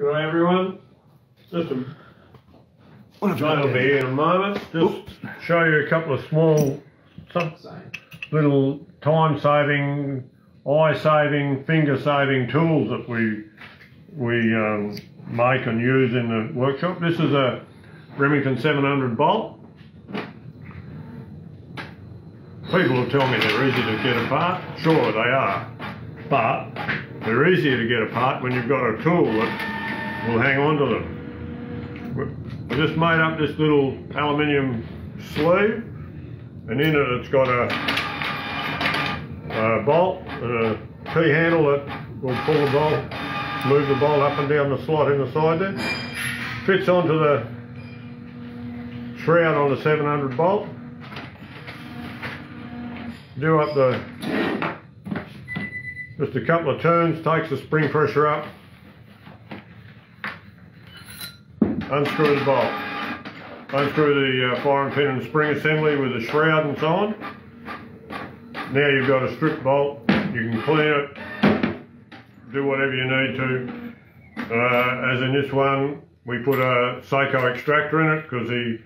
Good day, everyone. Just a What have John will be here in a moment. Just show you a couple of small, some little time-saving, eye-saving, finger-saving tools that we we um, make and use in the workshop. This is a Remington 700 bolt. People will tell me they're easy to get apart. Sure, they are, but they're easier to get apart when you've got a tool that will hang on to them. I just made up this little aluminium sleeve and in it it's got a, a bolt and a T handle that will pull the bolt, move the bolt up and down the slot in the side there. Fits onto the shroud on the 700 bolt. Do up the, just a couple of turns, takes the spring pressure up, unscrew the bolt, unscrew the uh, firing pin and spring assembly with the shroud and so on. Now you've got a strip bolt, you can clean it, do whatever you need to. Uh, as in this one, we put a Sako extractor in it because the,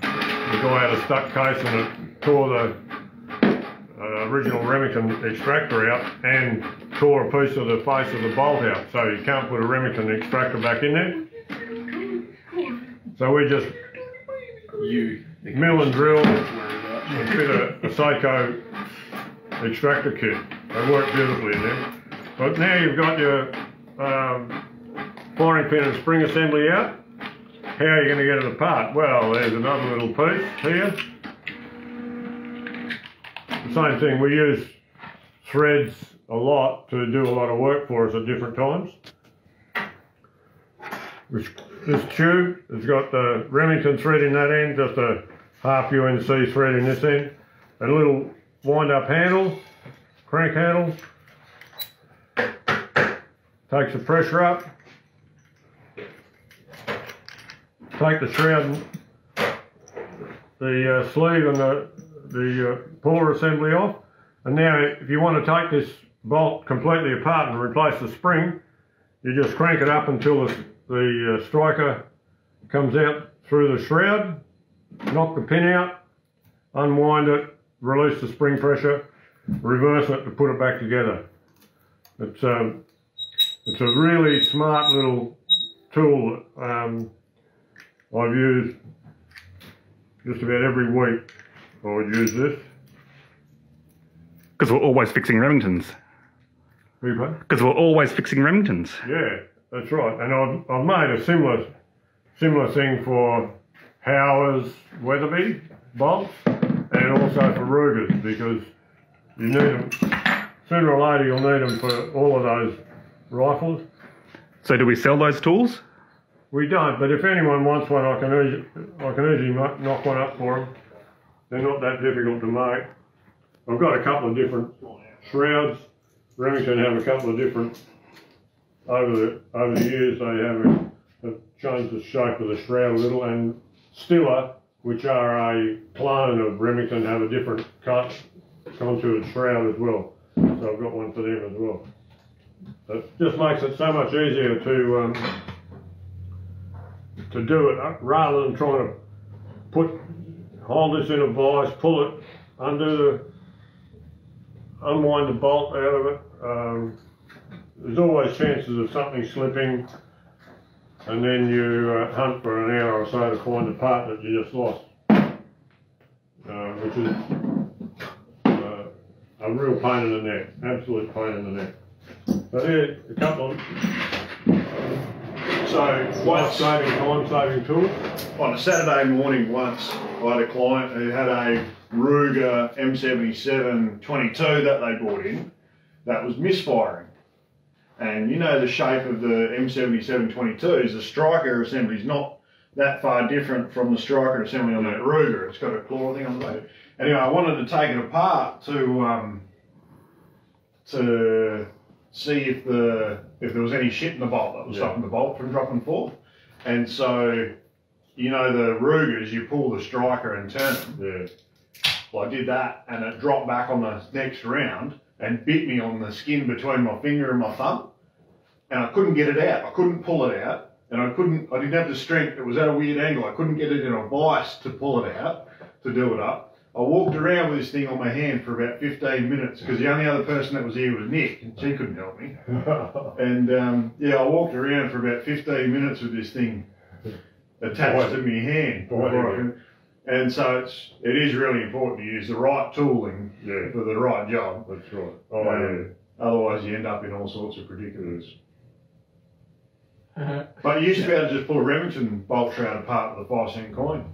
the guy had a stuck case and it tore the uh, original Remington extractor out and tore a piece of the face of the bolt out. So you can't put a Remington extractor back in there. So we just You. mill and drill and fit a, a Sako extractor kit. They work beautifully in there. But now you've got your um, firing pin and spring assembly out. How are you going to get it apart? Well, there's another little piece here. The same thing, we use threads a lot to do a lot of work for us at different times. This, this tube has got the Remington thread in that end, just a half UNC thread in this end, a little wind up handle, crank handle, takes the pressure up, take the shroud, the uh, sleeve and the, the uh, puller assembly off, and now if you want to take this bolt completely apart and replace the spring, you just crank it up until the, the uh, striker comes out through the shroud, knock the pin out, unwind it, release the spring pressure, reverse it to put it back together. It's um, it's a really smart little tool um, I've used just about every week. I would use this. Because we're always fixing Remingtons. Beg your pardon? Because we're always fixing Remingtons. Yeah, that's right. And I've, I've made a similar similar thing for Howas Weatherby bolts and also for Rugers because you need them, sooner or later you'll need them for all of those rifles. So do we sell those tools? We don't, but if anyone wants one, I can easily, I can easily knock one up for them. They're not that difficult to make. I've got a couple of different shrouds. Remington have a couple of different, over the, over the years, they have, changed the shape of the shroud a little, and Stiller, which are a clone of Remington, have a different cut, contoured shroud as well. So I've got one for them as well. It just makes it so much easier to, um, to do it uh, rather than trying to put hold this in a vise, pull it, undo the, unwind the bolt out of it. Um, there's always chances of something slipping, and then you uh, hunt for an hour or so to find the part that you just lost, uh, which is uh, a real pain in the neck, absolute pain in the neck. But here, a couple of So life saving, time saving tools. on a Saturday morning, once I had a client who had a Ruger M77 22 that they brought in that was misfiring. And you know the shape of the M77 22s, the striker assembly is not that far different from the striker assembly on that Ruger. It's got a claw thing on the back. Anyway, I wanted to take it apart to um, to see if the if there was any shit in the bolt that was Yeah. stopping the bolt from dropping forth. And so, you know, the Rugers, you pull the striker and turn them. Yeah. Well, I did that, and it dropped back on the next round and bit me on the skin between my finger and my thumb. and I couldn't get it out. I couldn't pull it out, and I couldn't. I didn't have the strength. It was at a weird angle. I couldn't get it in a vice to pull it out to do it up. I walked around with this thing on my hand for about 15 minutes because the only other person that was here was Nick, and she couldn't help me. And um, yeah, I walked around for about 15 minutes with this thing attached to my hand. Right. Before I can- And so it's it is really important to use the right tooling Yeah, for the right job. that's right. Oh, Um, Otherwise, you end up in all sorts of predicaments. Uh, But you used to be able to just pull a Remington bolt shroud apart with a five cent coin.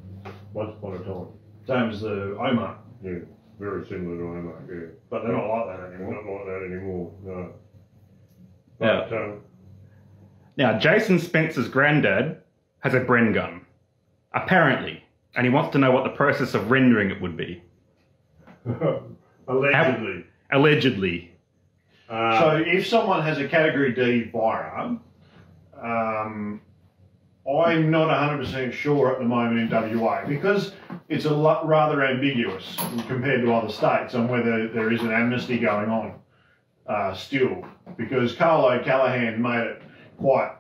Once upon a time. same as the Omar. Yeah, very similar to IMAC, yeah. But they're not like that anymore. Not like that anymore, no. Yeah. But, um, Now, Jason Spencer's granddad has a Bren gun, apparently, and he wants to know what the process of rendering it would be. allegedly. Allegedly. Uh, So if someone has a Category D firearm, um, I'm not 100% sure at the moment in WA because it's a lot, rather ambiguous compared to other states on whether there is an amnesty going on uh, still. Because Karl O'Callaghan made it quite, i-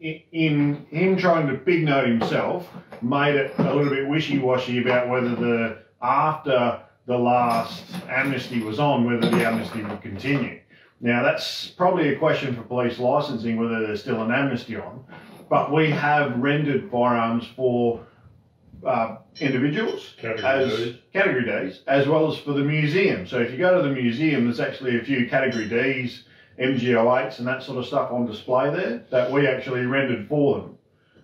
in him trying to big note himself, made it a little bit wishy-washy about whether the after the last amnesty was on, whether the amnesty would continue. Now that's probably a question for police licensing whether there's still an amnesty on, but we have rendered firearms for uh, individuals Category as Ds. category Ds, as well as for the museum. So if you go to the museum, there's actually a few category Ds, MG08s, and that sort of stuff on display there that we actually rendered for them.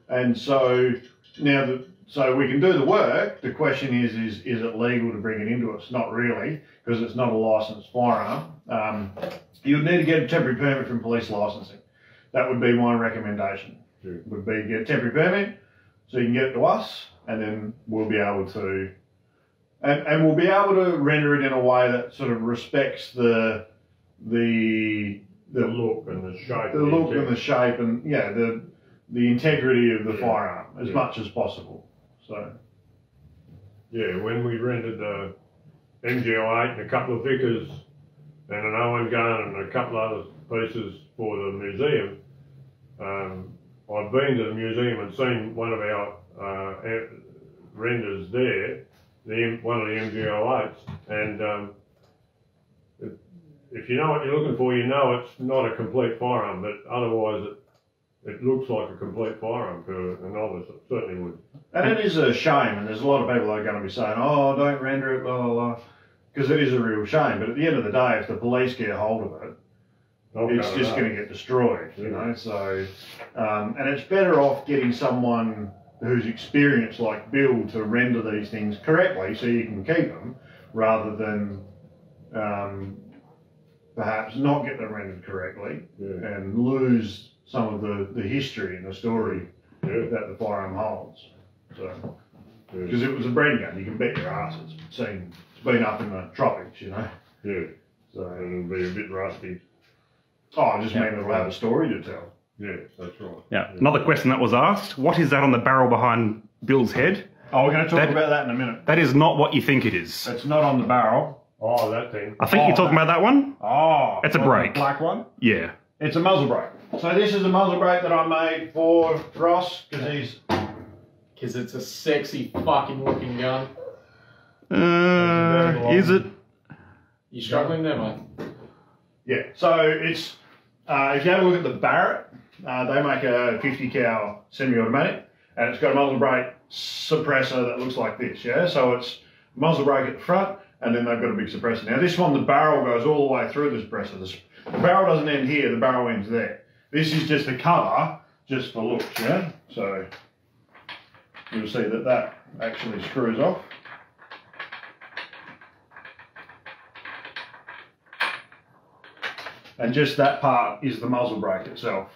And so now the so we can do the work. The question is, is is it legal to bring it into us? Not really, because it's not a licensed firearm. Um, you would need to get a temporary permit from police licensing. That would be my recommendation. Yeah. Would be get a temporary permit, so you can get it to us, and then we'll be able to, and, and we'll be able to render it in a way that sort of respects the the the the, look and the shape. the look and the shape and yeah the the integrity of the Yeah. firearm as Yeah. much as possible. So Yeah, when we rented the MG08 and a couple of Vickers and an Owen gun and a couple other pieces for the museum, um, I've been to the museum and seen one of our uh, renders there, the one of the MG08s, and um, if you know what you're looking for, you know it's not a complete firearm, but otherwise it it looks like a complete firearm to a novice. It certainly would. and it is a shame, and there's a lot of people that are going to be saying, "Oh, don't render it," blah blah blah, because it is a real shame. But at the end of the day, if the police get a hold of it, it's just going to get destroyed, you Yeah. know. So, um, and it's better off getting someone who's experienced like Bill to render these things correctly, so you can keep them, rather than um, perhaps not get them rendered correctly Yeah, and lose some of the, the history and the story yeah, that the firearm holds. So, yeah. because it was a Bren gun, you can bet your ass it's seen, it's been up in the tropics, you know. Yeah, So, and it'll be a bit rusty. oh, I just mean it'll have a story to tell. Yeah, that's right. Yeah. Another question that was asked what is that on the barrel behind Bill's head? Oh, we're going to talk That- about that in a minute. That is not what you think it is. It's not on the barrel. Oh, that thing. I think Oh, you're talking about that one? Oh, It's a the brake. Black one. Yeah. It's a muzzle brake. So this is a muzzle brake that I made for Ross because he's Because it's a sexy fucking looking gun. Uh, is it? You struggling there, mate? yeah. So it's uh, if you have a look at the Barrett, uh, they make a 50 cal semi-automatic, and it's got a muzzle brake suppressor that looks like this. Yeah. So it's muzzle brake at the front, and then they've got a big suppressor. Now this one, the barrel goes all the way through the suppressor. The, the barrel doesn't end here. The barrel ends there. This is just a cover, just for looks. Yeah. So you'll see that that actually screws off. And just that part is the muzzle brake itself.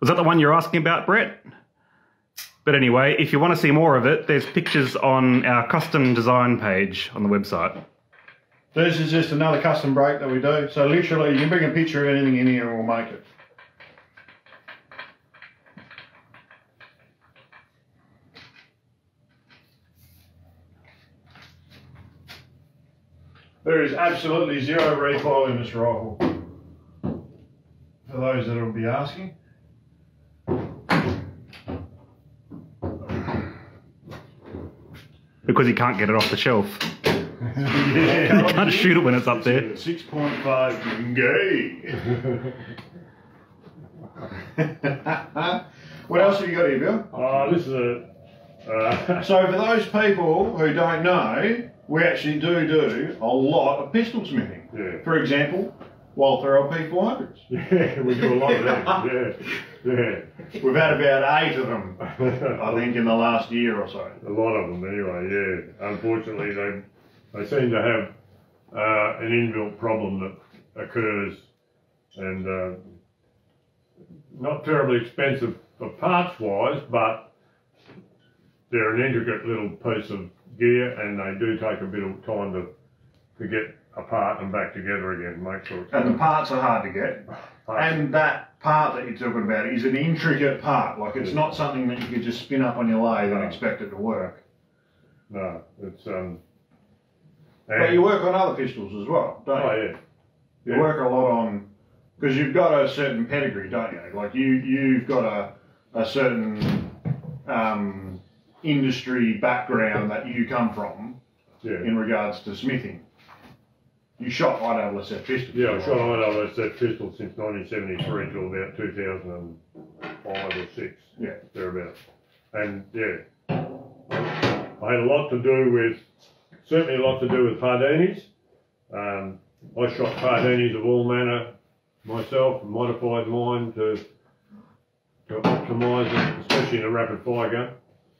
Was that the one you're asking about, Brett? But anyway, if you want to see more of it, there's pictures on our custom design page on the website. This is just another custom brake that we do. So literally, you can bring a picture of anything in here and we'll make it. There is absolutely zero recoil in this rifle. for those that will be asking. Because he can't get it off the shelf. You can't shoot it when it's up there. Six point five gay. what else have you got here, Bill? Oh, this is a. Uh, So for those people who don't know, we actually do do a lot of pistol smithing. Yeah. For example, Walther LP 400s. yeah, we do a lot of that. Yeah, yeah. We've had about eight of them, I think, in the last year or so. A lot of them, anyway. Yeah. Unfortunately, they they seem to have uh, an inbuilt problem that occurs, and uh, not terribly expensive for parts wise, but they're an intricate little piece of gear, and they do take a bit of time to to get apart and back together again. Make sure it's And the parts are hard to get. And that part that you're talking about is an intricate part. Like it's not something that you could just spin up on your lathe and expect it to work. no, it's um. But you work on other pistols as well, don't you? oh yeah. You Yeah. work a lot on because you've got a certain pedigree, don't you? Like you, you've got a a certain um, industry background that you come from Yeah. in regards to smithing. You shot IWSF pistols. Yeah, I shot IWSF pistol since 1973 till about 2005 or 6. Yeah. Thereabouts. And yeah, I had a lot to do with, certainly a lot to do with Pardinis. Um, I shot Pardinis of all manner myself, modified mine to, to optimise it, especially in a rapid fire gun.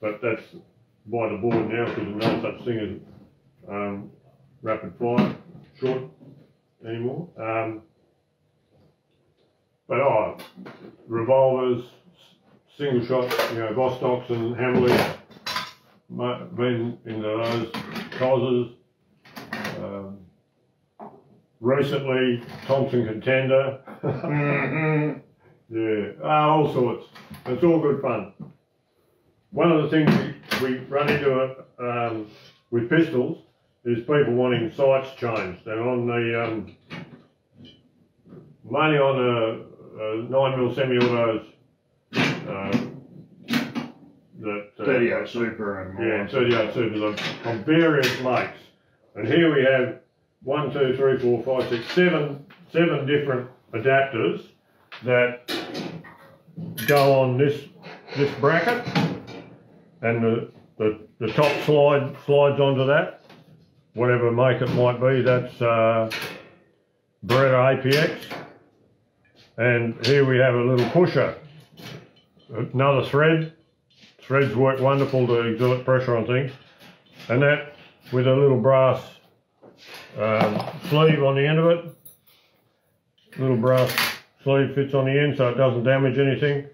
But that's by the board now because there's no such thing as um, rapid fire short anymore. Um, but oh, revolvers, single shot, you know, Vostoks and Hammerlis, been into those causes. Um, recently, Thompson Contender, Mhm. yeah, ah, all sorts. It's all good fun. One of the things we, we run into um, with pistols is people wanting sights changed. And on the um, mainly on the uh, nine mil semi-autos uh, that uh, 38 Super and more. yeah, 38 supers on, on various makes. And here we have one, two, three, four, five, six, seven, seven different adapters that go on this this bracket, and the, the, the top slide slides onto that, whatever make it might be. That's uh, Beretta APX. And here we have a little pusher, another thread, Threads work wonderful to exert pressure on things. And that with a little brass um, sleeve on the end of it. Little brass sleeve fits on the end so it doesn't damage anything.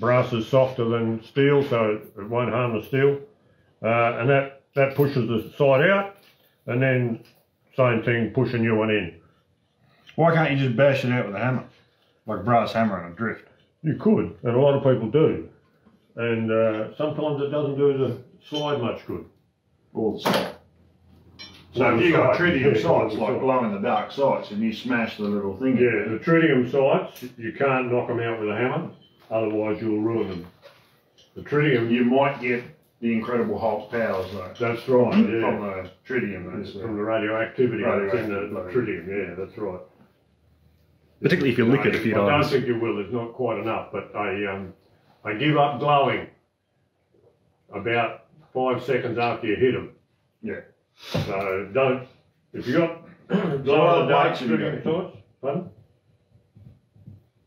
Brass is softer than steel so it won't harm the steel. Uh, and that, that pushes the side out and then same thing pushing your one in. Why can't you just bash it out with a hammer? Like a brass hammer on a drift. You could, and a lot of people do. And uh, sometimes it doesn't do the slide much good. All the same. So Well, if the you got sight, tritium yeah, sights, like sight. glow in the dark sights, and you smash the little thing. Yeah, the tritium sights, you can't knock them out with a hammer, otherwise you'll ruin them. The tritium, You might get the incredible Hulk powers though. that's right, From yeah. the tritium. That's From the, the radioactivity that's in the, the Radioactivity. tritium, yeah, that's right. Particularly if you lick it a few I don't times. think you will, there's not quite enough, but I, um, I give up glowing about five seconds after you hit them. yeah. So don't, if you got what glow other in the dark bikes have you tritium got? sights, pardon?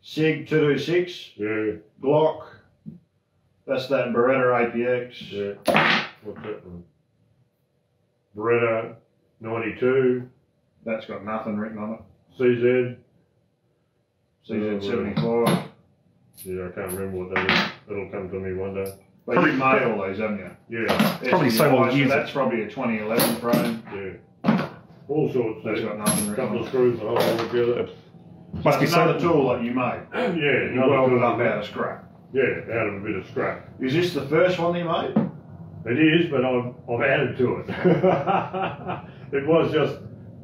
Sig 226, Yeah, Glock. That's that Beretta APX. yeah. What's that one? Beretta 92, That's got nothing written on it. CZ. CZ75. Yeah, I can't remember what that is. It'll come to me one day. But Probably- you've made all those, haven't you? Yeah, Probably so well STI. That's probably a 2011 frame. yeah. All sorts. That's There. got nothing written Couple of screws to hold it all together. Must be That's another tool that you made. Yeah, You another welded tool up out that. of scrap. Yeah, out of a bit of scrap. Is this the first one you made? It is, but I've, I've added to it. it was just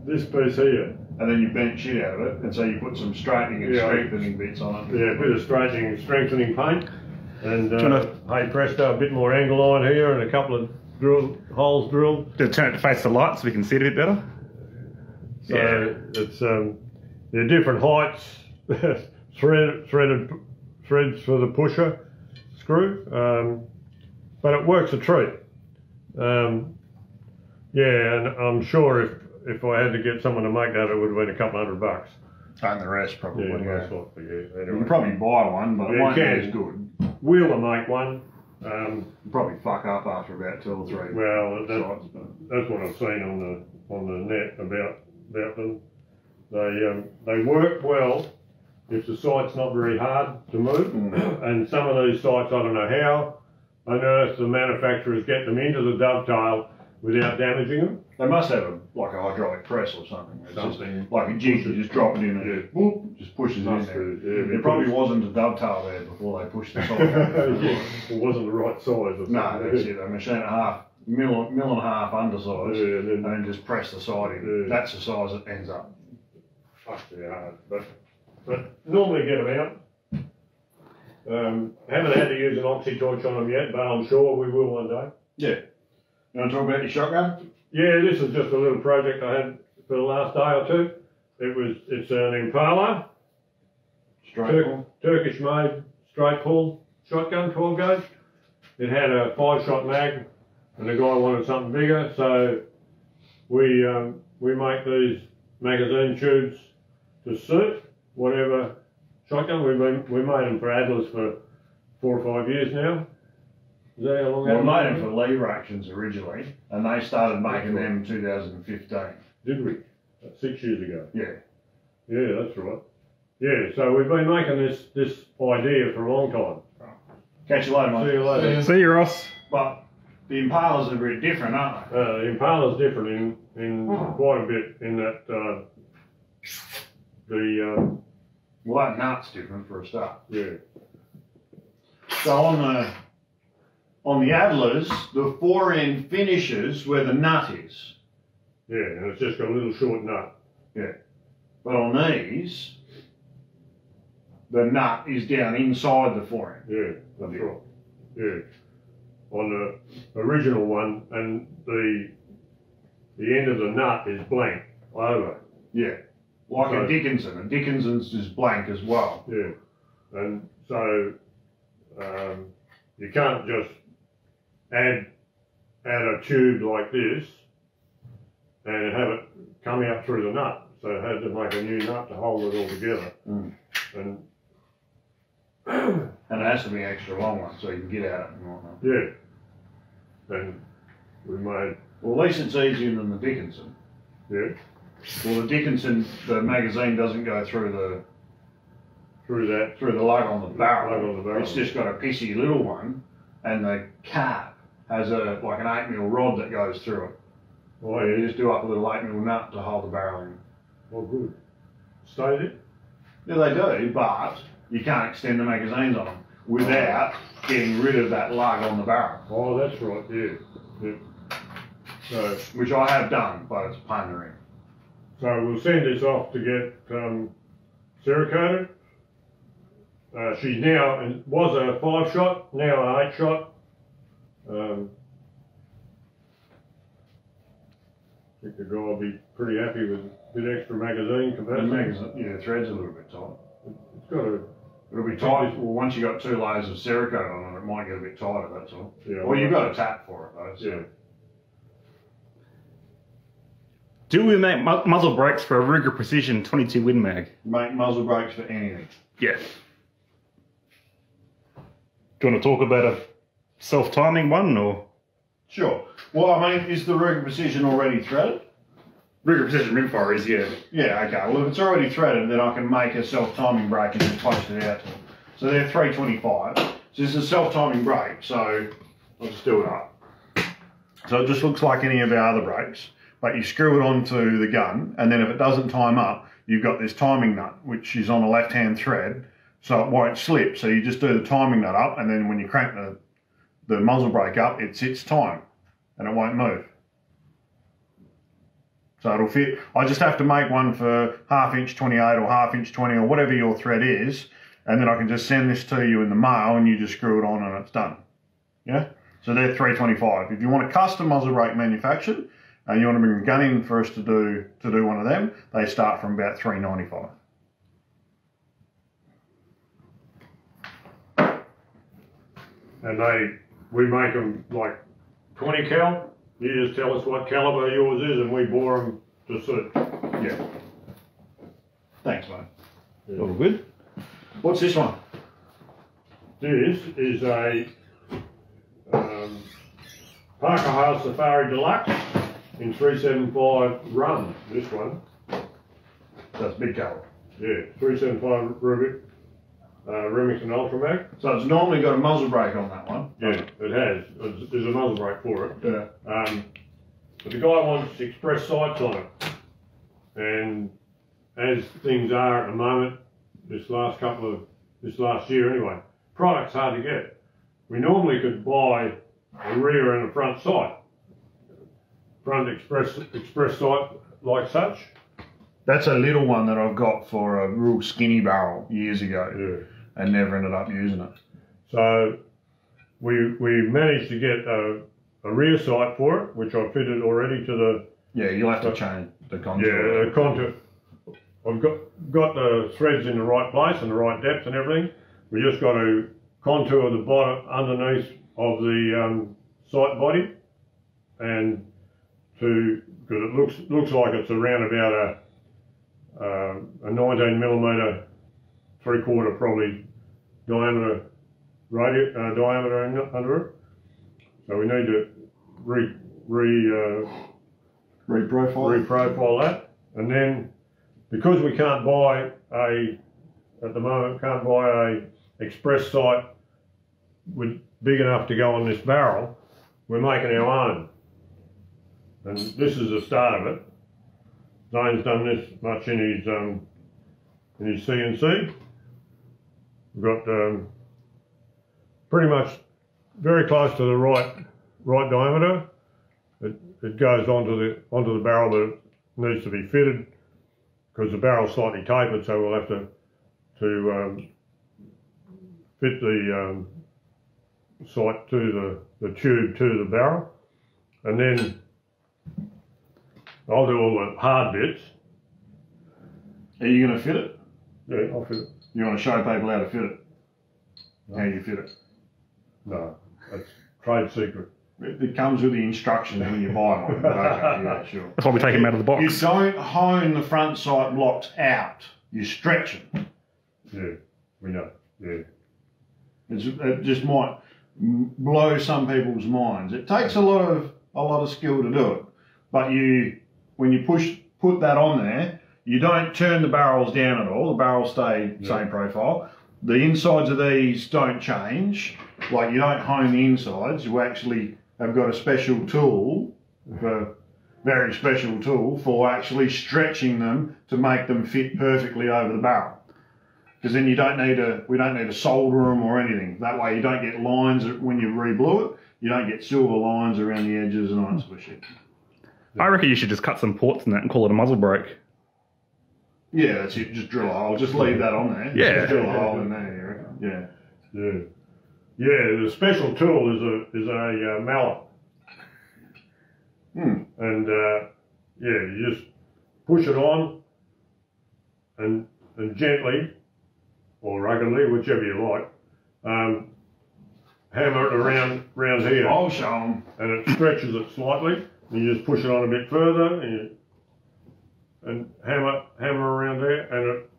this piece here. and then you bent shit out of it, and so you put some straightening and Yeah. strengthening bits on it. Yeah, a bit of straightening and strengthening paint. And Do you uh, hey presto, a bit more angle line here and a couple of drill holes drilled. To turn it to face the light so we can see it a bit better. So Yeah. it's um, they're different heights, thread, threaded threads for the pusher screw, um, but it works a treat. Um, yeah, and I'm sure if if I had to get someone to make that, it would have been a couple hundred bucks. And the rest probably. Yeah, Yeah, likely. Yeah. You can probably buy one, but Yeah, it won't be as good. Wheeler make one. Um, probably fuck up after about two or three well, that, sites. That's what I've seen on the on the net about about them. They um, they work well if the site's not very hard to move, Mm. and some of these sites I don't know how on earth the manufacturers get them into the dovetail without damaging them. they must have a, like a hydraulic press or something. It's Something. just like a jig, you just drop it in and Yeah. just, whoop, just pushes it in there. yeah, There probably wasn't a dovetail there before they pushed the site. yeah, it wasn't the right size. No, that's it. A machine and a half, mill, mil and a half undersized, Yeah, and and then then just press the side in. Yeah. That's the size it ends up. fucking hard, but but normally get them out. Um, haven't had to use an oxy torch on them yet, but I'm sure we will one day. Yeah. You want to talk about your shotgun? Yeah, this is just a little project I had for the last day or two. It was it's an Impala, Straight Tur-. Turkish made straight pull shotgun, 12 gauge. It had a five shot mag, and the guy wanted something bigger, so we um, we make these magazine tubes to suit whatever shotgun. We've been, we made them for Adlers for four or five years now. Is that how long? Well, we Adlers made them for Lever actions originally, and they started making them in 2015. Did we? Six years ago. Yeah. Yeah, that's right. Yeah, so we've been making this this idea for a long time. Catch you later, mate. See you later. See you, Ross. But the Impalas are a bit different, aren't they? Uh, the Impala's different in, in quite a bit in that uh, the um, Well, that nut's different for a start. yeah So on the on the Adlers, the fore end finishes where the nut is. yeah, and it's just got a little short nut. Yeah. But on these, the nut is down inside the fore end. Yeah, that's right. Yeah, on the original one, and the the end of the nut is blank over. Yeah. Like So- a Dickinson. A Dickinson's is blank as well. Yeah, and so um, you can't just add add a tube like this and have it come out through the nut. So it had to make a new nut to hold it all together. Mm. And And it has to be an extra long one so you can get at it and whatnot. yeah, and we made Well, at least it's easier than the Dickinson. yeah Well, the Dickinson, the magazine doesn't go through the through that. through the lug on the barrel. Lug on the barrel. It's just got a pissy little one, and the cap has a like an eight mil rod that goes through it. Oh You just do up a little eight mil nut to hold the barrel in. oh good. Stayed it. Yeah, they do, but you can't extend the magazines on them without getting rid of that lug on the barrel, Oh, that's right. Yeah. yeah. So which I have done, but it's pain in the ring. So we'll send this off to get um, Cerakoted. Uh, she's now, and was a five shot, now an eight shot. Um, I think the guy will be pretty happy with a bit extra magazine The capacity. magazine, yeah, thread's a little bit tight. It's got a, It'll be tight. Well, once you've got two layers of Cerakote on it, it might get a bit tighter. That's all. yeah. Well, you've got a tap for it though. So. Yeah. Do we make mu- muzzle brakes for a Ruger Precision 22 Win Mag? Make muzzle brakes for anything. Yes. Do you want to talk about a self-timing one or Sure. Well, I mean, is the Ruger Precision already threaded? Ruger Precision rimfire is yeah. Yeah, okay. Well, if it's already threaded, then I can make a self-timing brake and just post it out to them. So they're 325. So this is a self-timing brake, so I'll just do it up. So it just looks like any of our other brakes, but you screw it onto the gun, and then if it doesn't time up, you've got this timing nut, which is on a left-hand thread, so it won't slip. So you just do the timing nut up, and then when you crank the, the muzzle brake up, it sits time, and it won't move. So it'll fit. I just have to make one for half inch 28 or half inch 20 or whatever your thread is, and then I can just send this to you in the mail and you just screw it on and it's done. Yeah? So they're 325. If you want a custom muzzle brake manufactured and you want to bring a gun in for us to do to do one of them, they start from about 395. And they, we make them like 20 cal. You just tell us what caliber yours is and we bore them to suit. Yeah. Thanks, mate. All good. What's this one? This is a um, Parker Hale Safari Deluxe in 375 run, this one. That's big caliber. Yeah, 375 Rubik, uh, Remington Ultramag. So it's normally got a muzzle brake on that one. Yeah, it has. There's- There's a muzzle brake for it. Yeah. Um, but the guy wants express sights on it. And as things are at the moment, this last couple of, this last year anyway, product's hard to get. We normally could buy a rear and a front sight. Front express, express sight like such. That's a little one that I've got for a real skinny barrel years ago Yeah. and never ended up using it. So we, we managed to get a, a rear sight for it, which I fitted already to the, Yeah, you'll have to change the contour. Yeah, the contour. I've got got the threads in the right place and the right depth and everything. We just got to contour the bottom underneath of the um, sight body, and to because it looks looks like it's around about a uh, a 19 millimeter, three quarter probably diameter radius uh, diameter in, under it. So we need to re re uh, Reprofile. reprofile that, and then because we can't buy a at the moment can't buy a express sight with big enough to go on this barrel, we're making our own, and this is the start of it. Zaine's done this much in his um, in his CNC. We've got um, pretty much very close to the right right diameter it, it goes onto the onto the barrel, it needs to be fitted because the barrel's slightly tapered, so we'll have to to um, fit the um, sight to the, the tube to the barrel, and then I'll do all the hard bits. Are you going to fit it? Yeah, I'll fit it. You want to show people how to fit it? How you fit it? No, that's trade secret. It, it comes with the instructions when you buy one. okay, yeah, sure. That's why we take them out of the box. You don't hone the front sight blocks out. You stretch them. Yeah, we know. Yeah, It's, it just might blow some people's minds. It takes a lot of a lot of skill to do it, but you when you push put that on there, you don't turn the barrels down at all. The barrels stay Yeah. same profile. The insides of these don't change. Like you don't hone the insides. You actually have got a special tool, a very special tool for actually stretching them to make them fit perfectly over the barrel because then you don't need to we don't need to solder them or anything that way you don't get lines when you reblue it you don't get silver lines around the edges and all that sort of shit I reckon you should just cut some ports in that and call it a muzzle brake. yeah that's it just drill a hole just leave that on there Yeah. just drill a hole in there you reckon? yeah yeah, yeah. The special tool is a is a uh, mallet. Hmm. and uh, yeah, you just push it on and and gently or ruggedly, whichever you like, um, hammer it around around here, I'll show them and it stretches it slightly. And you just push it on a bit further, and you, and hammer hammer around there, and it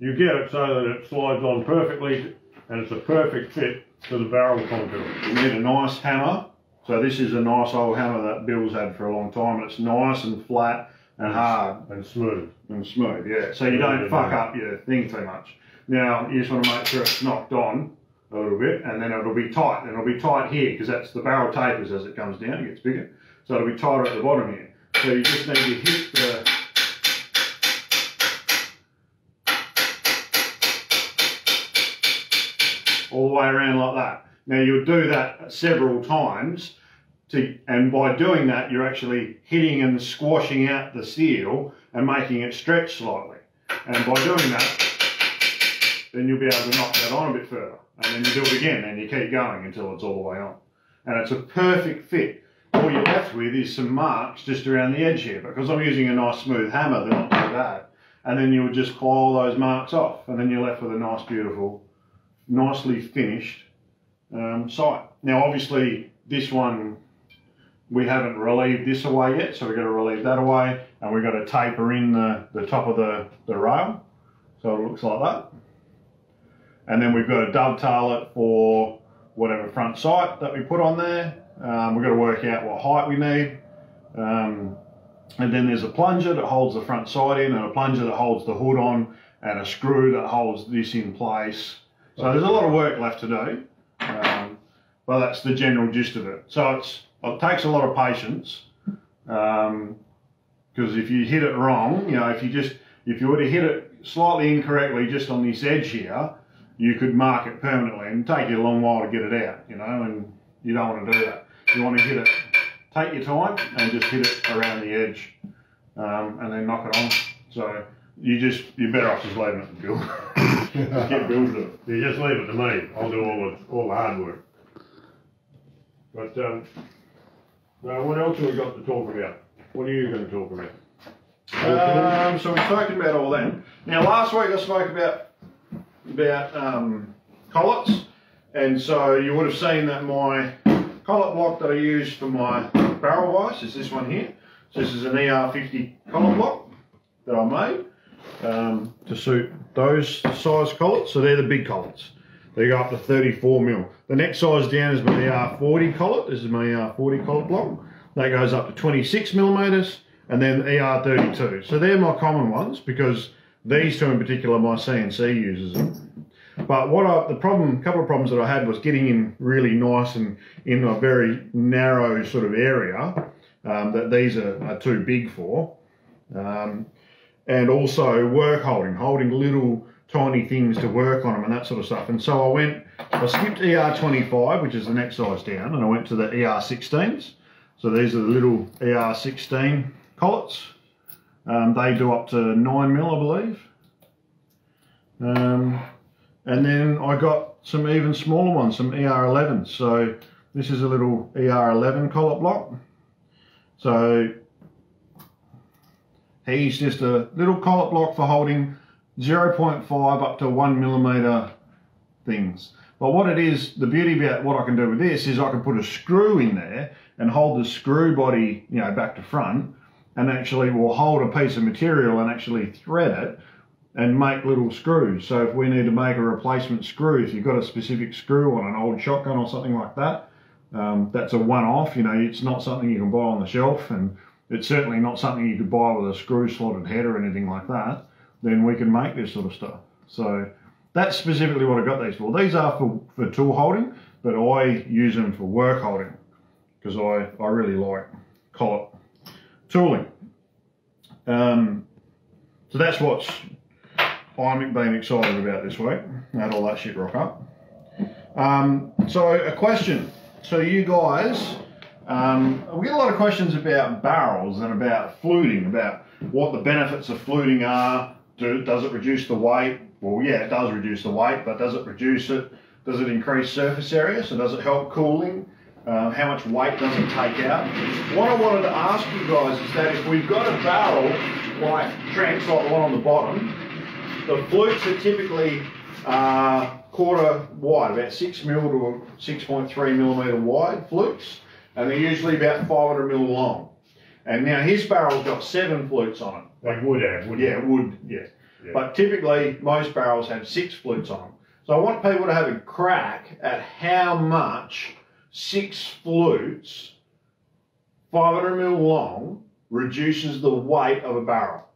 you get it so that it slides on perfectly, and it's a perfect fit to the barrel contour. you need a nice hammer so this is a nice old hammer that Bill's had for a long time and it's nice and flat and hard and smooth. and smooth, yeah. So you don't fuck up your thing too much. Now you just want to make sure it's knocked on a little bit, and then it'll be tight. And it'll be tight here because that's the barrel tapers as it comes down, it gets bigger. So it'll be tighter at the bottom here. So you just need to hit the. All the way around like that. Now you'll do that several times to, and by doing that, you're actually hitting and squashing out the steel and making it stretch slightly. And by doing that, then you'll be able to knock that on a bit further. And then you do it again and you keep going until it's all the way on. And it's a perfect fit. All you're left with is some marks just around the edge here. Because I'm using a nice smooth hammer, they're not too bad. And then you'll just all those marks off. And then you're left with a nice, beautiful, nicely finished um, site. Now, obviously, this one we haven't relieved this away yet, so we've got to relieve that away, and we've got to taper in the, the top of the, the rail, so it looks like that. And then we've got to dovetail it for whatever front sight that we put on there. Um, we've got to work out what height we need. Um, and then there's a plunger that holds the front side in, and a plunger that holds the hood on, and a screw that holds this in place. So there's a lot of work left to do. Um, but that's the general gist of it. So it's it takes a lot of patience because if you hit it wrong, you know, if you just if you were to hit it slightly incorrectly just on this edge here, you could mark it permanently and take you a long while to get it out, you know, and you don't want to do that. You want to hit it, take your time and just hit it around the edge um, and then knock it on. So you just you're better off just leaving it to build. just get build it. You just leave it to me. I'll do all the all the hard work. But um, now what else have we got to talk about? What are you going to talk about? Um, so we've spoken about all that. Now, last week I spoke about about um, collets, and so you would have seen that my collet block that I use for my barrel vise is this one here. So this is an ER50 collet block that I made um, to suit those size collets. So they're the big collets. They go up to 34 mil. The next size down is my ER40 collet. This is my ER40 collet block. That goes up to 26 millimeters and then ER32. So they're my common ones because these two in particular, my CNC uses them. But what I, the problem, couple of problems that I had was getting in really nice and in a very narrow sort of area um, that these are, are too big for. Um, and also work holding, holding little tiny things to work on them and that sort of stuff. And so I went, I skipped ER25, which is the next size down, and I went to the ER16s. So these are the little ER16 collets. Um, they do up to 9 mil, I believe. Um, and then I got some even smaller ones, some ER11s. So this is a little ER11 collet block. So he's just a little collet block for holding 0.5 up to 1 millimeter things. But what it is, the beauty about what I can do with this is I can put a screw in there and hold the screw body, you know, back to front and actually will hold a piece of material and actually thread it and make little screws. So if we need to make a replacement screw, if you've got a specific screw on an old shotgun or something like that, um, that's a one-off, you know, it's not something you can buy on the shelf and it's certainly not something you could buy with a screw slotted head or anything like that, then we can make this sort of stuff. So that's specifically what I got these for. These are for, for tool holding, but I use them for work holding because I, I really like collet tooling. Um, so that's what's I'm been excited about this week. Had all that shit rock up. Um, so a question. So you guys, um, we get a lot of questions about barrels and about fluting, about what the benefits of fluting are. Do, does it reduce the weight? Well, yeah, it does reduce the weight, but does it reduce it? Does it increase surface area? So does it help cooling? Uh, how much weight does it take out? What I wanted to ask you guys is that if we've got a barrel like Trent's, like the one on the bottom, the flutes are typically uh, quarter wide, about 6 mil to 6.3 millimetre wide flutes, and they're usually about 500 mil long. And now his barrel's got seven flutes on it. Like wood have, would Yeah, wood, yeah. Yeah. But typically, most barrels have six flutes on them. So I want people to have a crack at how much six flutes, 500 mil long, reduces the weight of a barrel.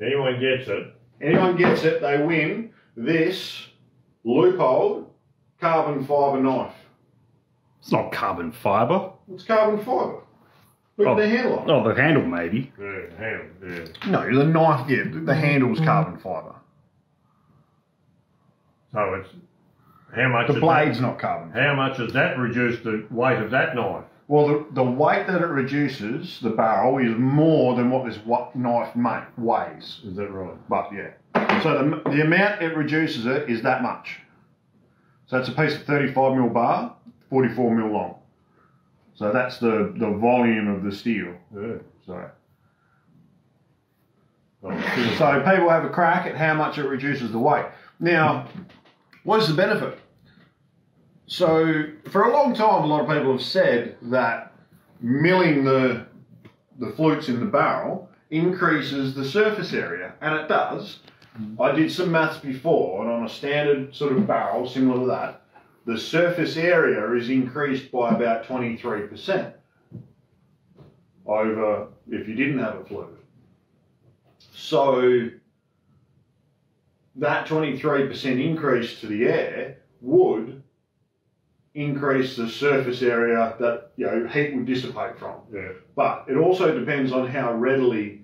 Anyone gets it, Anyone gets it, they win this loophole carbon fibre knife. It's not carbon fibre. It's carbon fibre. Look Oh. at the oh. handle on. Oh, the handle maybe. yeah, hand, yeah. No, the knife, yeah, the handle's mm-hmm. carbon fibre. So it's how much? The has blade's not carbon. How much has that reduced the weight of that knife? Well, the, the weight that it reduces the barrel is more than what this knife ma- weighs. Is that right? But yeah, so the, the amount it reduces it is that much. So it's a piece of 35 mil bar, 44 mil long. So that's the, the volume of the steel. Yeah. So, Oh, so people have a crack at how much it reduces the weight. Now, what is the benefit? So for a long time, a lot of people have said that milling the the flutes in the barrel increases the surface area, and it does. Mm-hmm. I did some maths before, and on a standard sort of barrel similar to that, the surface area is increased by about 23% over if you didn't have a flute. So that 23% increase to the air would increase the surface area that you know heat would dissipate from. yeah. But it also depends on how readily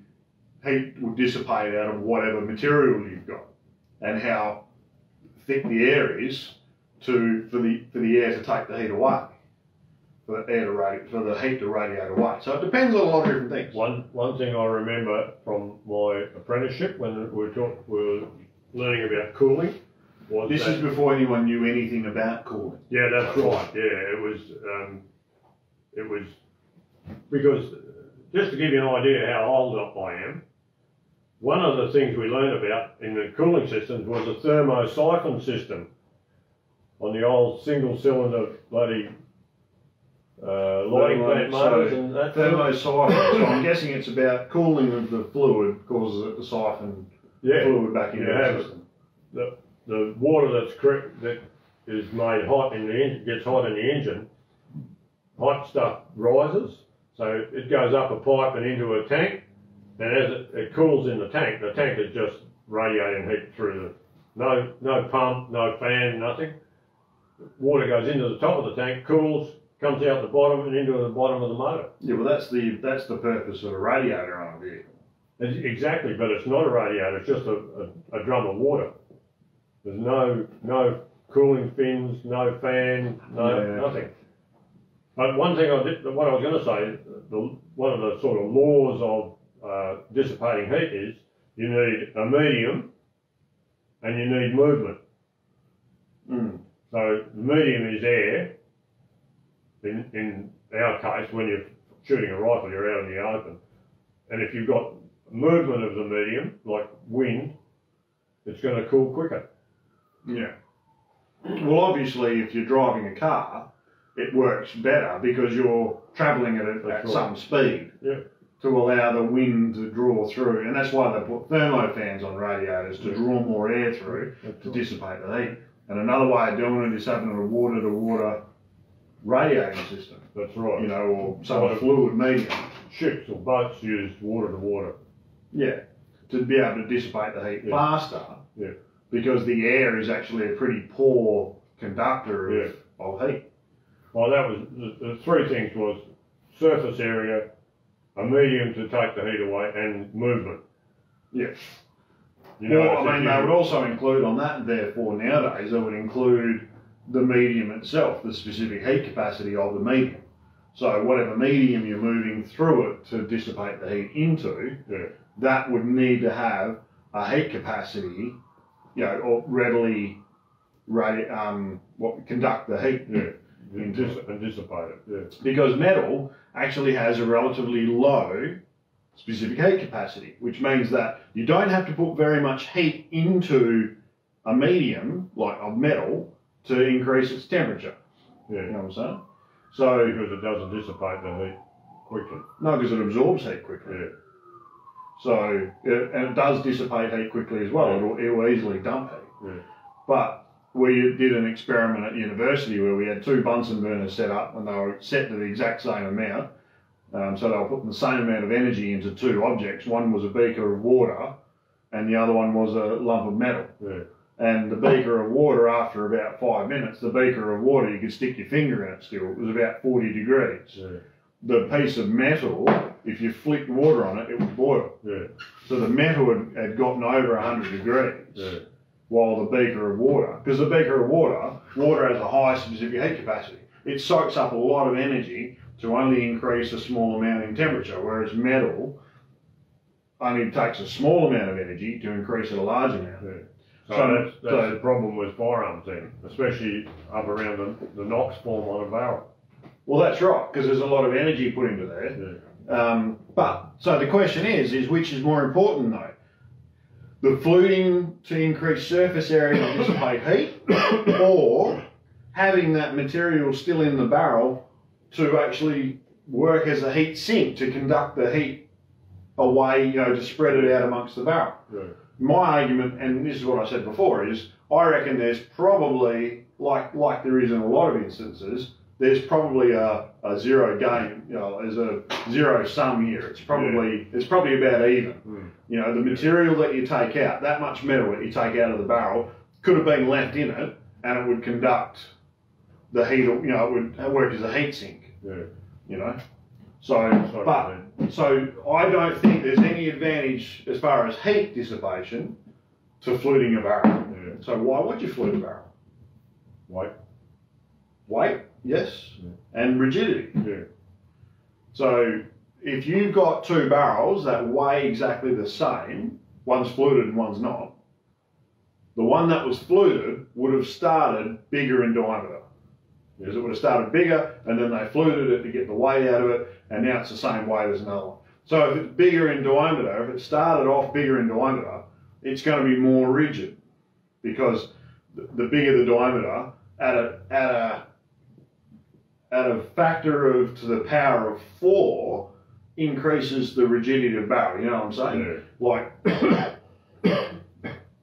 heat will dissipate out of whatever material you've got, and how thick the air is to for the for the air to take the heat away, for the air to radi- for the heat to radiate away. So it depends on a lot of different things. One one thing I remember from my apprenticeship when we were, taught, we were learning about cooling was This that, is before anyone knew anything about cooling. yeah, that's right. Yeah, it was um, it was because just to give you an idea how old up I am. One of the things we learned about in the cooling systems was a thermosiphon system on the old single cylinder bloody uh, lighting plant motors and that. Thermosiphon. so I'm guessing it's about cooling of the fluid causes it to siphon yeah, fluid back into you the have system. the the water that's cre- that is made hot in the engine gets hot in the engine. Hot stuff rises, so it goes up a pipe and into a tank, and as it, it cools in the tank, the tank is just radiating heat through the no no pump, no fan, nothing. Water goes into the top of the tank, cools, comes out the bottom and into the bottom of the motor. Yeah, well that's the that's the purpose of a radiator on a vehicle. It's- Exactly, but it's not a radiator, it's just a, a, a drum of water. There's no, no cooling fins, no fan, no, Yeah. nothing. But one thing I did, what I was gonna say, the, one of the sort of laws of, uh, dissipating heat is you need a medium and you need movement. Mm. So the medium is air. In, in our case, when you're shooting a rifle, you're out in the open. And if you've got movement of the medium, like wind, it's going to cool quicker. Yeah. Well, obviously, if you're driving a car, it works better because you're travelling at, a, at That's some speed Yeah. to allow the wind to draw through, and that's why they put thermo fans on radiators to draw more air through to dissipate the heat. And another way of doing it is having a water to water radiating system, That's right. you know, or some Right. fluid medium. ships or boats use water to water. Yeah, to be able to dissipate the heat Yeah. faster. Yeah. Because the air is actually a pretty poor conductor of, Yeah. of heat. Well, that was the, the three things was surface area, a medium to take the heat away, and movement. Yeah. You know, well, I mean, they would also include on that, therefore, nowadays, they would include the medium itself, the specific heat capacity of the medium. So, whatever medium you're moving through it to dissipate the heat into, Yeah. that would need to have a heat capacity, you know, or readily radi- um, what, conduct the heat. Yeah, and, dis- and dissipate it. Yeah, Because metal actually has a relatively low specific heat capacity, which means that you don't have to put very much heat into a medium like a metal to increase its temperature. Yeah. You know what I'm saying? So because it doesn't dissipate the heat quickly. no, because it absorbs heat quickly. Yeah, So it, and it does dissipate heat quickly as well. It'll, it'll easily dump heat. yeah, But we did an experiment at university where we had two Bunsen burners set up and they were set to the exact same amount. Um, so they were putting the same amount of energy into two objects. One was a beaker of water and the other one was a lump of metal. yeah, And the beaker of water, after about five minutes, the beaker of water, you could stick your finger in it still. It was about 40 degrees. The piece of metal, if you flicked water on it, it would boil. yeah, So the metal had, had gotten over 100 degrees. yeah. while the beaker of water, because the beaker of water, water has a high specific heat capacity. It soaks up a lot of energy to only increase a small amount in temperature, whereas metal only takes a small amount of energy to increase it a large amount. Yeah. So, oh, So- that's, that's so- the problem with firearms then, especially up around the, the NOx form on a barrel. Well, that's right, because there's a lot of energy put into there. Yeah. Um, but so the question is, is which is more important though? The fluting to increase surface area to dissipate heat, or having that material still in the barrel to actually work as a heat sink to conduct the heat away, you know, to spread it out amongst the barrel. Yeah. My argument, and this is what I said before, is I reckon there's probably, like like there is in a lot of instances, there's probably a, a zero game, you know, there's a zero sum here. It's probably it's probably about even. Mm. You know, the material that you take out, that much metal that you take out of the barrel, could have been left in it, and it would conduct the heat. You know, it would work as a heat sink. Yeah. You know, so but so I don't think there's any advantage as far as heat dissipation to fluting a barrel. Yeah. So why would you flute a barrel? Wait. Weight, yes, and rigidity. Yeah. So if you've got two barrels that weigh exactly the same, one's fluted and one's not, the one that was fluted would have started bigger in diameter. Because it would have started bigger and then they fluted it to get the weight out of it, and now it's the same weight as another one. So if it's bigger in diameter, if it started off bigger in diameter, it's going to be more rigid because the, the bigger the diameter at a at a at a factor of to the power of four increases the rigidity of the barrel. You know what I'm saying? Yeah. Like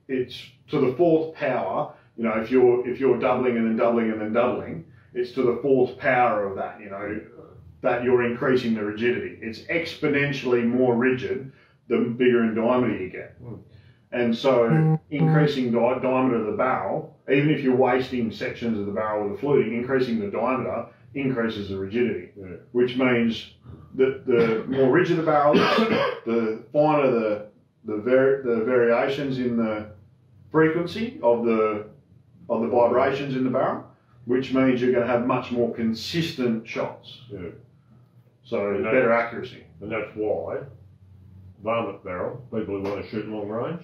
it's to the fourth power. You know, if you're if you're doubling and then doubling and then doubling, it's to the fourth power of that. You know, that you're increasing the rigidity. It's exponentially more rigid the bigger in diameter you get. And so increasing the diameter of the barrel, even if you're wasting sections of the barrel with the fluting, increasing the diameter increases the rigidity, Yeah. which means that the more rigid the barrel is, the finer the the, var- the variations in the frequency of the of the vibrations in the barrel, which means you're going to have much more consistent shots. Yeah. So And better accuracy. And that's why varmint barrel, people who want to shoot long range,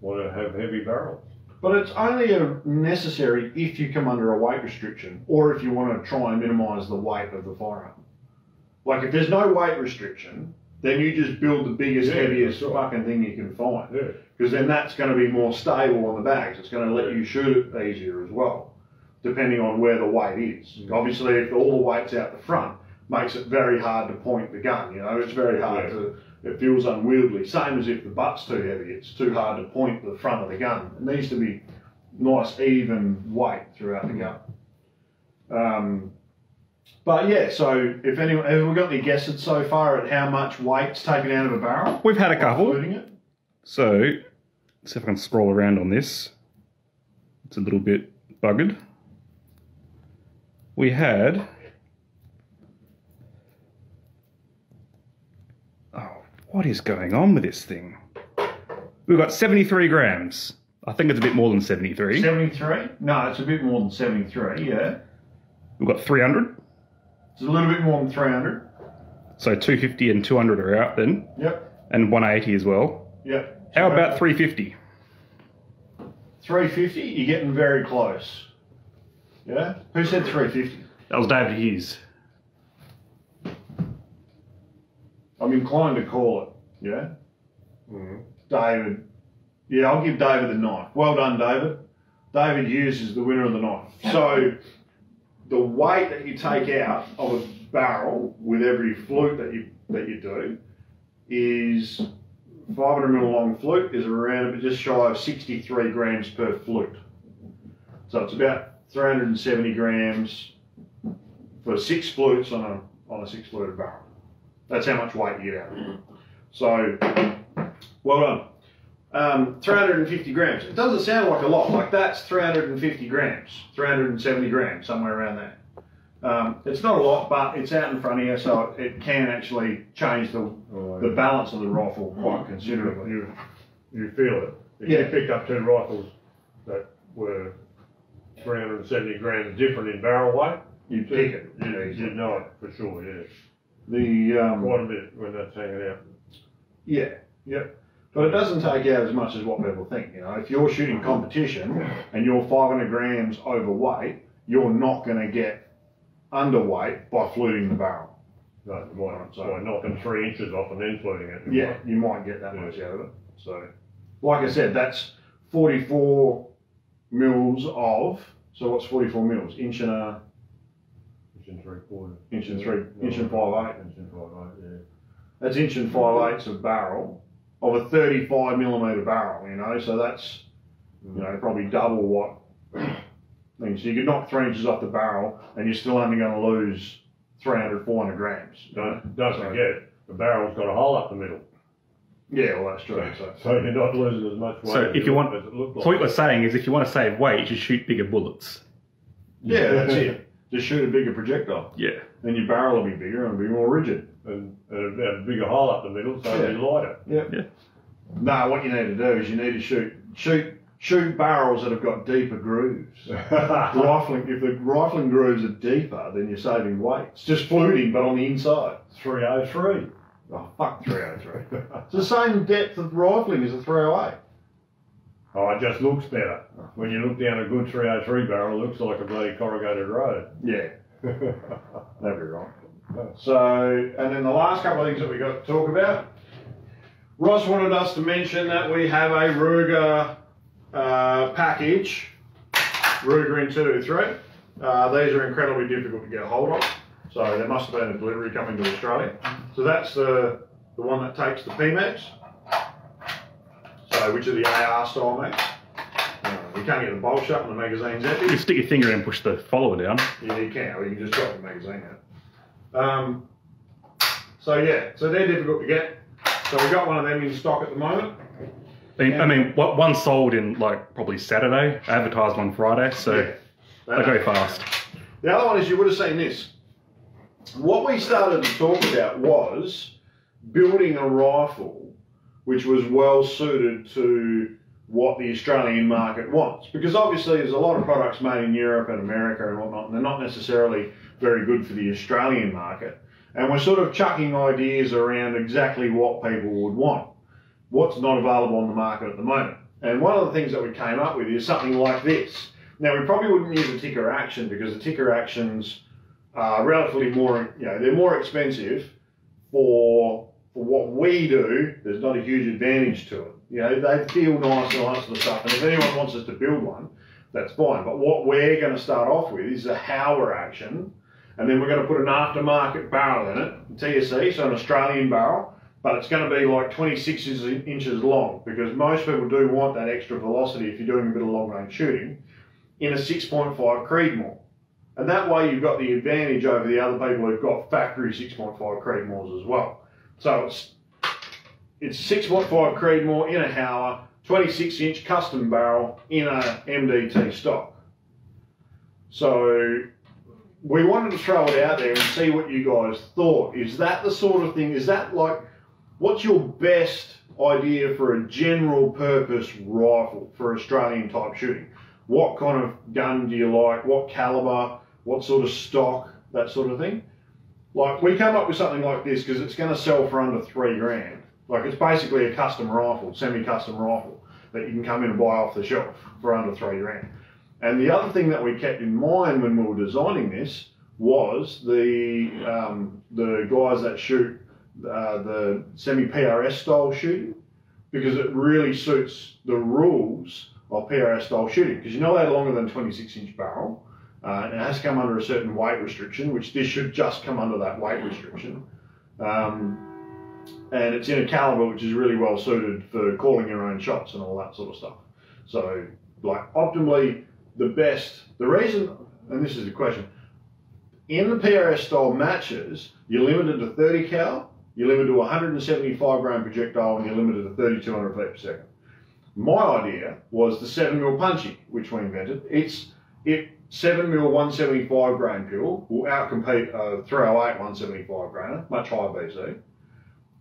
want to have heavy barrels. But it's only a necessary if you come under a weight restriction or if you want to try and minimise the weight of the firearm. Like if there's no weight restriction, then you just build the biggest, Yeah, heaviest right. fucking thing you can find. Yeah. Because then that's going to be more stable on the bags. It's going to let you shoot it easier as well, depending on where the weight is. Mm. Obviously, if all the weight's out the front, makes it very hard to point the gun. You know, it's very hard Yeah. to. It feels unwieldy. Same as if the butt's too heavy. It's too hard to point the front of the gun. It needs to be nice, even weight throughout the gun. Um, but yeah, so if anyone, have we got any guesses so far at how much weight's taken out of a barrel? We've had a couple. So, see if I can scroll around on this. It's a little bit buggered. We had. Oh, what is going on with this thing? We've got 73 grams. I think it's a bit more than 73. 73? No, it's a bit more than 73, yeah. We've got 300. It's a little bit more than 300. So 250 and 200 are out then, Yep, and 180 as well. yep. How So about 350? 350? You're getting very close. Yeah? Who said 350? That was David Hughes. I'm inclined to call it, yeah? Mhm. David. Yeah, I'll give David the knife. Well done, David. David Hughes is the winner of the knife. So, the weight that you take out of a barrel with every flute that you that you do is 500 mil long flute is around just shy of 63 grams per flute. So it's about 370 grams for six flutes on a on a six fluted barrel. That's how much weight you get out. of it. So, well done. Um, 350 grams. It doesn't sound like a lot. Like that's 350 grams, 370 grams, somewhere around there. Um, it's not a lot, but it's out in front of you, so it can actually change the, Oh, the balance of the rifle quite considerably. You, you feel it. If Yeah. you picked up two rifles that were 370 grams different in barrel weight, You pick it. you, you know it for sure, yeah. The um, Quite a bit when that's hanging out. Yeah, yep. But it doesn't take out as much as what people think. You know, if you're shooting competition and you're 500 grams overweight, you're not going to get underweight by fluting the barrel. No, you might, So- by knocking three inches off and then fluting it. you Yeah, might. you might get that much out of it. So, like I said, that's 44 mils of. So what's 44 mils? Inch and a Inch and three quarter. inch and three, No, inch and five eight. Inch and five eight, yeah. That's inch and five eighths of barrel of a 35 millimeter barrel. You know, so that's you know probably double what. I mean, so you could knock three inches off the barrel, and you're still only going to lose 300, 400 grams. You know? Don't, don't So- forget, the barrel's got a hole up the middle. Yeah, well, that's true. So, So you're not losing as much weight So as if you want- as it looked like. So what you're saying is if you want to save weight, you should shoot bigger bullets. yeah, that's it. Just shoot a bigger projectile. Yeah. Then your barrel will be bigger and it'll be more rigid. and, and a, a bigger hole up the middle, so it'll be lighter. Yeah. No, what you need to do is you need to shoot shoot shoot barrels that have got deeper grooves. rifling, if the rifling grooves are deeper, then you're saving weight. It's just fluting, but on the inside. 303. Oh, fuck 303. it's the same depth of rifling as a 308. Oh, it just looks better. When you look down a good 303 barrel, it looks like a bloody corrugated road. Yeah, that'd be right. So, and then the last couple of things that we got to talk about. Ross wanted us to mention that we have a Ruger uh, package, Ruger in 223. Uh, these are incredibly difficult to get a hold of. So there must have been a delivery coming to Australia. So that's the, the one that takes the PMAGs. So which are the AR style. Uh, you can't get the bolt shut and the magazine's empty. You can stick your finger in and push the follower down. Yeah, you can, or you can just drop the magazine out. Um, so yeah, so they're difficult to get. So we've got one of them in stock at the moment. I mean, I mean, what one sold in like probably Saturday, advertised on Friday, so Yeah. they go fast. The other one is you would have seen this. What we started to talk about was building a rifle which was well suited to what the Australian market wants. Because obviously there's a lot of products made in Europe and America and whatnot, and they're not necessarily very good for the Australian market. And we're sort of chucking ideas around exactly what people would want. What's not available on the market at the moment. And one of the things that we came up with is something like this. Now we probably wouldn't use a Tikka action because the Tikka actions are relatively more, you know, they're more expensive for for what we do. There's not a huge advantage to it. You know, they feel nice and sort of stuff. And if anyone wants us to build one, that's fine. But what we're going to start off with is a Howa action, and then we're going to put an aftermarket barrel in it, TSC, so an Australian barrel. But it's going to be like 26 inches- inches long because most people do want that extra velocity if you're doing a bit of long range shooting in a 6.5 Creedmoor. And that way you've got the advantage over the other people who've got factory 6.5 Creedmoors as well. So it's it's 6.5 Creedmoor in a Howa, 26 inch custom barrel in a MDT stock. So we wanted to throw it out there and see what you guys thought. Is that the sort of thing? Is that like what's your best idea for a general purpose rifle for Australian type shooting? What kind of gun do you like? What caliber? What sort of stock? That sort of thing. Like we come up with something like this because it's going to sell for under three grand. Like it's basically a custom rifle, semi-custom rifle that you can come in and buy off the shelf for under three grand. And the other thing that we kept in mind when we were designing this was the um, the guys that shoot uh, the semi PRS style shooting because it really suits the rules of PRS style shooting because you know they're longer than 26 inch barrel. Uh, and it has come under a certain weight restriction, which this should just come under that weight restriction. Um, and it's in a caliber which is really well suited for calling your own shots and all that sort of stuff. So, like, optimally, the best, the reason, and this is a question, in the PRS style matches, you're limited to 30 cal, you're limited to 175 gram projectile, and you're limited to 3,200 feet per second. My idea was the 7 mil punchy, which we invented. It's it 7 mil 175 grain pill will outcompete uh, a 308 175 grainer, much higher BC.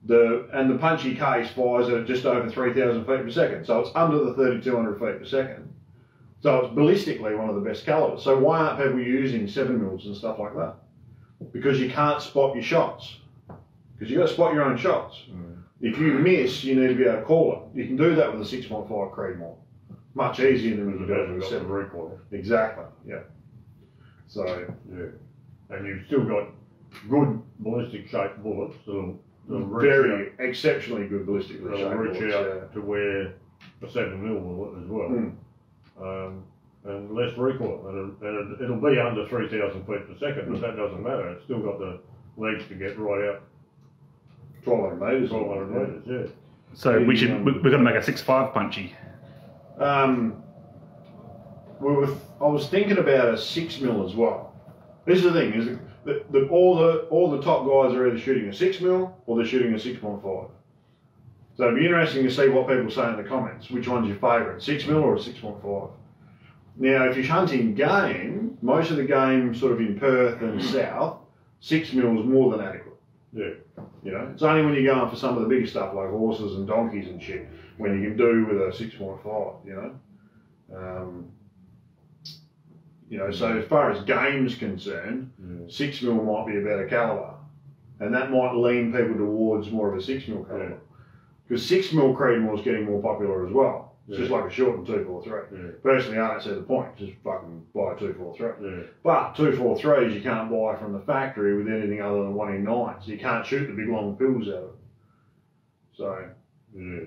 The and the punchy case fires at just over 3,000 feet per second, so it's under the 3,200 feet per second. So it's ballistically one of the best calibers. So why aren't people using seven mils and stuff like that? Because you can't spot your shots. Because you've got to spot your own shots. Mm. If you miss, you need to be able to call it. You can do that with a 6.5 Creedmoor. Much easier than with It a hasn't got the seven. recoil. Exactly. Yeah. So Yeah. And you've still got good ballistic shaped bullets that'll, that'll reach very exceptionally good ballistic out, reach that'll reach bullets, out to where a seven mil bullet as well. Mm. Um, and less recoil. And, it, and it, it'll be under 3,000 feet per second, but that doesn't matter. It's still got the legs to get right out yeah. 1200 metres. 1,200 metres, yeah. So we should we, we're going to make a six five punchy. Um, we were, I was thinking about a six mil as well. This is the thing: is that the, all the all the top guys are either shooting a six mil or they're shooting a six point five. So it'd be interesting to see what people say in the comments. Which one's your favourite, six mil or a six point five? Now, if you're hunting game, most of the game sort of in Perth and south, six mil is more than adequate. Yeah. You know, it's only when you're going for some of the bigger stuff like horses and donkeys and shit when you can do with a six point five. You know, um, you know. So as far as game's concerned, Yeah. six mil might be a better caliber, and that might lean people towards more of a six mil caliber. Because six mil Creedmoor is getting more popular as well. It's just like a short and two four three. Yeah. Personally, I don't see the point. Just fucking buy a two four three. Yeah. But two four threes you can't buy from the factory with anything other than one in nine, so you can't shoot the big long pills out of it. So Yeah.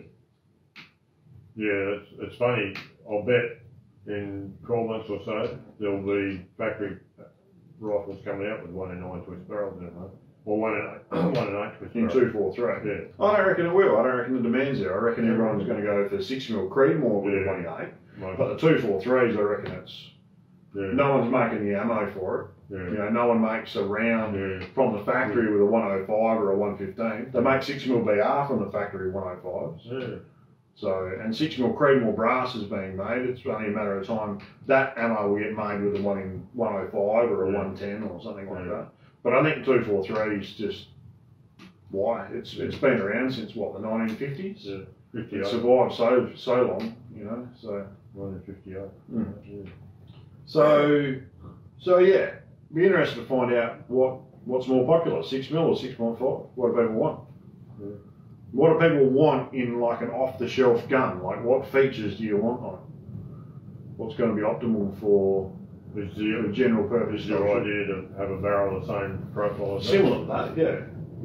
Yeah, it's, it's funny. I'll bet in 12 months or so, there'll be factory rifles coming out with one in nine twist barrels in mate. Or one in eight, one in eight twist in barrels. two four three. Yeah. I don't reckon it will. I don't reckon the demand's there. I reckon everyone's going to go for six mil Creedmoor with a Yeah. one in eight. Most- But the two four threes, I reckon it's yeah. no one's making the ammo for Yeah. it. You know, no one makes a round Yeah. from the factory with a 105 or a 115. They make six mil BR from the factory 105s. So, and six mil Creedmoor brass is being made. It's only a matter of time that ammo will get made with a one in 105 or a Yeah. 110 or something like Yeah. that. But I think 243 is just why it's it's been around since what the 1950s. Yeah. It survived so so long, you know. So One in 58. Mm. Yeah. so so yeah, be interested to find out what what's more popular, six mil or six point five. What do people want? Yeah. What do people want in like an off the shelf gun? Like what features do you want on it? What's going to be optimal for the the, general purpose? is your idea to have a barrel the same profile as that? Similar to that, yeah.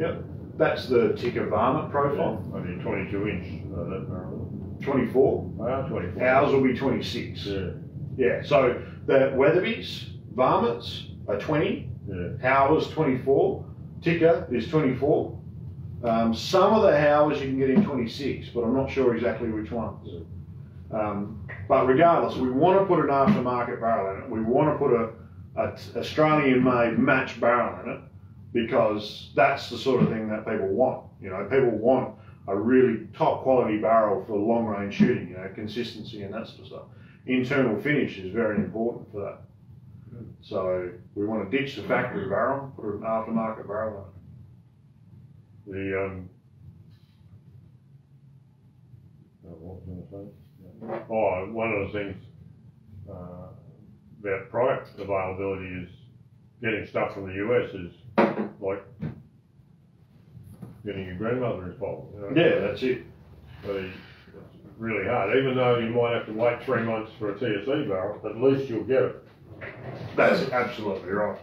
Yep. That's the Tikka varmint Yeah. profile. Only 22 inch, uh, that barrel. 24. Ah, 24. Ours will be 26. Yeah. Yeah, so the Weatherby's varmints are 20, Yeah. Howas 24, Tikka is 24. Um, some of the Howas you can get in 26, but I'm not sure exactly which ones. Um, but regardless, we want to put an aftermarket barrel in it. We want to put a, a Australian-made match barrel in it because that's the sort of thing that people want. You know, people want a really top quality barrel for long range shooting. You know, consistency and that sort of stuff. Internal finish is very important for that. So we want to ditch the factory barrel, put an aftermarket barrel The, um, oh, what was I going to say? Oh, one of the things, uh, about product availability is getting stuff from the US is like getting your grandmother involved. You know? Yeah, that's it. So it's really hard. Even though you might have to wait three months for a TSE barrel, at least you'll get it. That's absolutely right.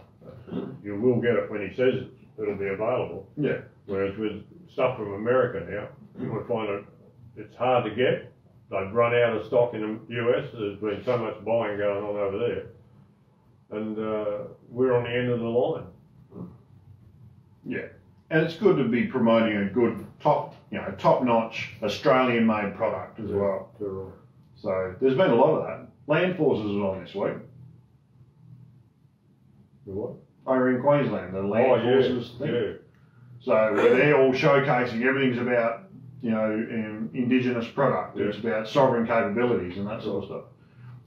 You will get it when he says it, it'll be available. Yeah. Whereas with stuff from America now, I find it it's hard to get. They've run out of stock in the US. There's been so much buying going on over there, and uh, we're on the end of the line. Yeah. And it's good to be promoting a good top, you know, top notch Australian made product as well. So there's been a lot of that. Land Forces was on this week. The what? Over in Queensland, the Land oh yeah, thing. yeah, So where they're all showcasing everything's about, you know, um, indigenous product. It's about sovereign capabilities and that sort of stuff.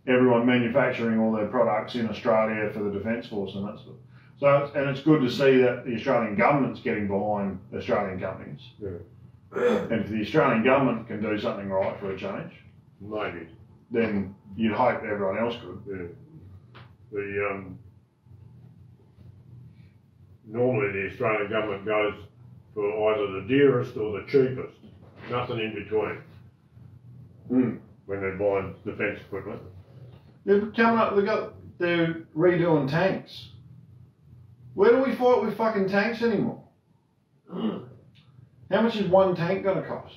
Everyone manufacturing all their products in Australia for the Defence Force and that sort. stuff. So it's, and it's good to see that the Australian government's getting behind Australian companies. Yeah. And if the Australian government can do something right for a change, maybe. then you'd hope everyone else could. Yeah. The, um, normally the Australian government goes for either the dearest or the cheapest, nothing in between. Mm. When they're buying defence equipment. They're coming up. They've got they're redoing tanks. Where do we fight with fucking tanks anymore? How much is one tank going to cost?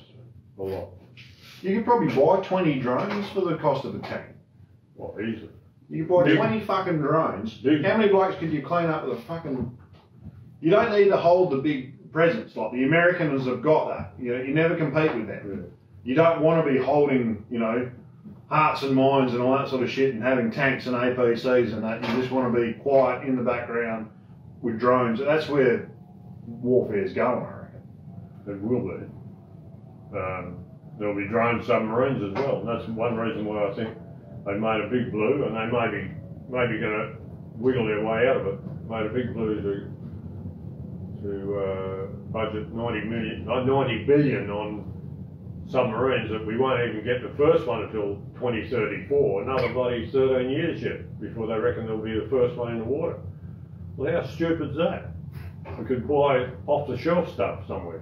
A lot. You could probably buy 20 drones for the cost of a tank. Well, easily. You could buy Big- 20 fucking drones. Big- How many blokes could you clean up with a fucking. You don't need to hold the big presence Like the Americans have got that. You know, you never compete with that. Yeah. You don't want to be holding, you know, hearts and minds and all that sort of shit and having tanks and APCs and that. You just want to be quiet in the background with drones. That's where warfare's going, I reckon. It will be. Um, there'll be drone submarines as well, and that's one reason why I think they made a big blue, and they may be maybe going to wiggle their way out of it. Made a big blue to to uh, budget 90 million, uh, 90 billion on submarines that we won't even get the first one until 2034. Another bloody 13 years yet before they reckon there'll be the first one in the water. Well, how stupid's that? We could buy off the shelf stuff somewhere.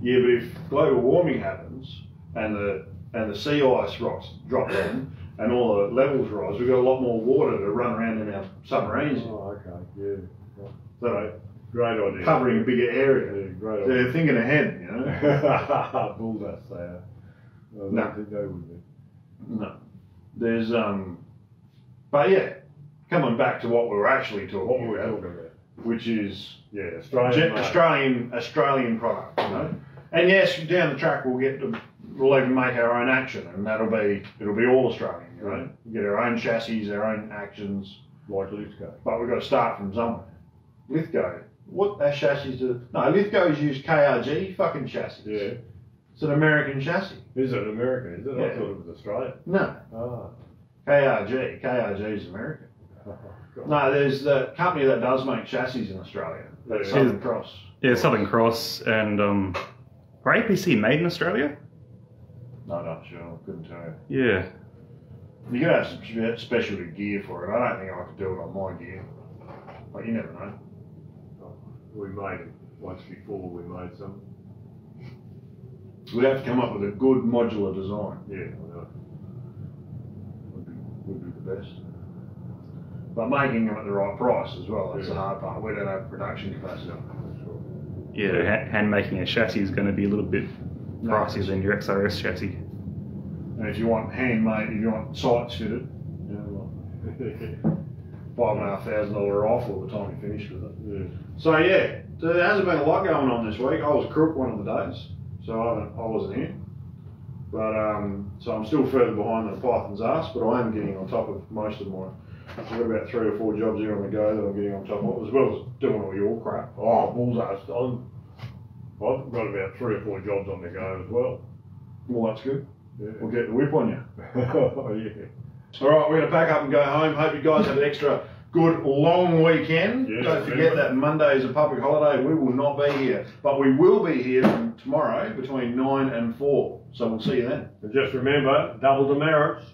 Yeah, but if global warming happens and the and the sea ice rocks drop in and all the levels rise, we've got a lot more water to run around in our submarines. Oh, okay, yeah. So Great idea. covering a bigger area. Yeah, great idea. They're thinking ahead, you know. Bulldoze they are. I don't No. think they would be. No. There's um but yeah, coming back to what we were actually What talking were we about, talking about? which is Yeah, Australian. Australian. Australian product, you know. And yes, down the track we'll get to we'll even make our own action and that'll be it'll be all Australian, you know. We Get our own chassis, our own actions, Like Lithgow. but we've got to start from somewhere. Lithgow. What that chassis do? No, Lithgow's used KRG fucking chassis. Yeah. It's an American chassis. Is it American, is it? Yeah. I thought it was Australian. No, Ah. KRG. KRG is American. God. No, there's the company that does make chassis in Australia. That's Yeah. Southern Cross. Yeah, Southern Cross and um, are APC made in Australia? No, not sure. Couldn't tell you. Yeah. You could have some specialty gear for it. I don't think I could do it on my gear. But you never know. We made it once before, we made some. We'd have to come up with a good modular design. Yeah, I know. Would be, would be the best. But making them at the right price as well. That's the hard part. We don't have production capacity. Yeah, ha- hand making a chassis is going to be a little bit No. pricier than your XRS chassis. And if you want handmade, if you want sights fitted, you know, like five and a half thousand dollar rifle by the time you finished with it. yeah. So yeah, there hasn't been a lot going on this week. I was crook one of the days, so I, I wasn't here. But um, so I'm still further behind than python's ass, but I am getting on top of most of my. I've got about three or four jobs here on the go that I'm getting on top of, as well as doing all your crap. Oh, bullseye. I'm, I've got about three or four jobs on the go as well. Well, that's good. Yeah. We'll get the whip on you. oh, yeah. All right, we're going to pack up and go home. Hope you guys have an extra good long weekend. Yes, Don't forget that Monday is a public holiday. We will not be here, but we will be here from tomorrow between nine and four. So we'll see you then. And just remember, double demerits.